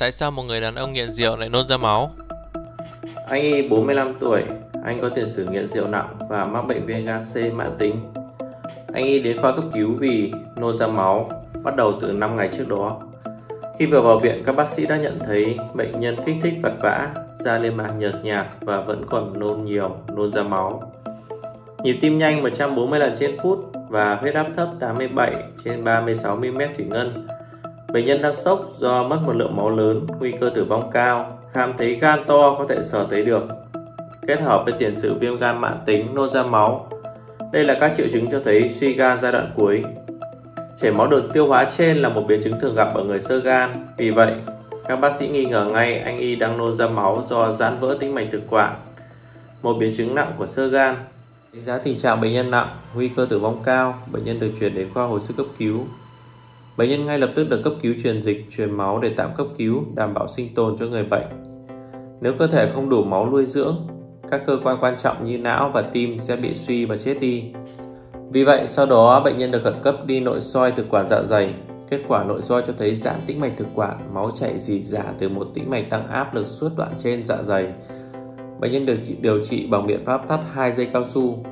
Tại sao một người đàn ông nghiện rượu lại nôn ra máu? Anh Y 45 tuổi, anh có tiền sử nghiện rượu nặng và mắc bệnh viêm gan C mãn tính. Anh Y đến khoa cấp cứu vì nôn ra máu bắt đầu từ 5 ngày trước đó. Khi vừa vào viện, các bác sĩ đã nhận thấy bệnh nhân kích thích vật vã, da lên mạc nhợt nhạt và vẫn còn nôn nhiều, nôn ra máu. Nhịp tim nhanh 140 lần trên phút và huyết áp thấp 87 trên 36 mm thủy ngân. Bệnh nhân đang sốc do mất một lượng máu lớn, nguy cơ tử vong cao, khám thấy gan to có thể sờ thấy được. Kết hợp với tiền sử viêm gan mãn tính nôn ra máu. Đây là các triệu chứng cho thấy suy gan giai đoạn cuối. Chảy máu đường tiêu hóa trên là một biến chứng thường gặp ở người sơ gan. Vì vậy, các bác sĩ nghi ngờ ngay anh Y đang nôn ra máu do giãn vỡ tĩnh mạch thực quản, một biến chứng nặng của sơ gan. Đánh giá tình trạng bệnh nhân nặng, nguy cơ tử vong cao, bệnh nhân được chuyển đến khoa hồi sức cấp cứu. Bệnh nhân ngay lập tức được cấp cứu truyền dịch, truyền máu để tạm cấp cứu, đảm bảo sinh tồn cho người bệnh. Nếu cơ thể không đủ máu nuôi dưỡng, các cơ quan quan trọng như não và tim sẽ bị suy và chết đi. Vì vậy, sau đó bệnh nhân được khẩn cấp đi nội soi thực quản dạ dày. Kết quả nội soi cho thấy giãn tĩnh mạch thực quản, máu chảy dì dả từ một tĩnh mạch tăng áp lực suốt đoạn trên dạ dày. Bệnh nhân được điều trị bằng biện pháp thắt hai dây cao su.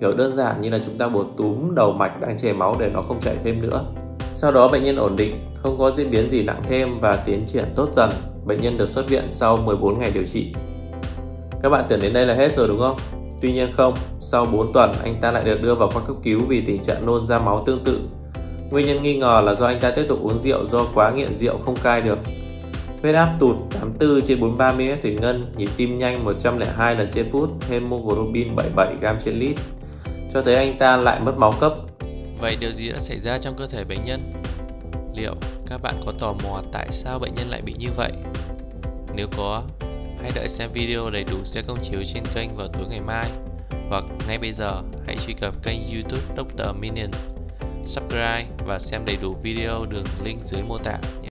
Hiểu đơn giản như là chúng ta buộc túm đầu mạch đang chảy máu để nó không chảy thêm nữa. Sau đó bệnh nhân ổn định, không có diễn biến gì nặng thêm và tiến triển tốt dần. Bệnh nhân được xuất viện sau 14 ngày điều trị. Các bạn tưởng đến đây là hết rồi đúng không? Tuy nhiên không, sau 4 tuần anh ta lại được đưa vào khoa cấp cứu vì tình trạng nôn ra máu tương tự. Nguyên nhân nghi ngờ là do anh ta tiếp tục uống rượu do quá nghiện rượu không cai được. Huyết áp tụt 84 trên 43 mm thủy ngân, nhịp tim nhanh 102 lần trên phút, hemoglobin 77 g trên lít. Cho thấy anh ta lại mất máu cấp. Vậy điều gì đã xảy ra trong cơ thể bệnh nhân? Liệu các bạn có tò mò tại sao bệnh nhân lại bị như vậy? Nếu có, hãy đợi xem video đầy đủ sẽ công chiếu trên kênh vào tối ngày mai hoặc ngay bây giờ hãy truy cập kênh youtube Dr. Minion subscribe và xem đầy đủ video đường link dưới mô tả